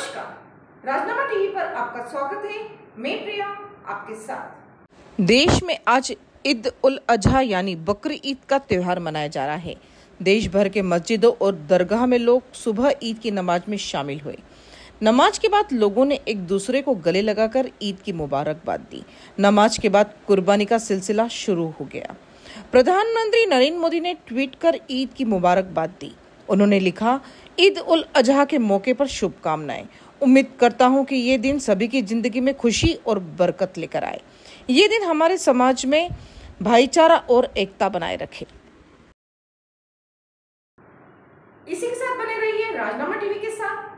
नमस्कार। राजनामा टीवी पर आपका स्वागत है। मैं प्रिया, आपके साथ। देश में आज ईद उल अजहा यानी बकरी ईद का त्योहार मनाया जा रहा है। देश भर के मस्जिदों और दरगाह में लोग सुबह ईद की नमाज़ में शामिल हुए। नमाज़ के बाद लोगों ने एक दूसरे को गले लगाकर ईद की मुबारकबाद दी। नमाज़ के बाद कुर्बानी का सिलसिला शुरू हो गया। प्रधानमंत्री नरेंद्र मोदी ने ट्वीट कर ईद की मुबारकबाद दी। उन्होंने लिखा, ईद उल अजहा के मौके पर शुभकामनाएँ। उम्मीद करता हूँ कि ये दिन सभी की ज़िंदगी में खुशी और बरकत लेकर आए। ये दिन हमारे समाज में भाईचारा और एकता बनाए रखे। इसी के साथ बने रहिए राजनामा टीवी के साथ।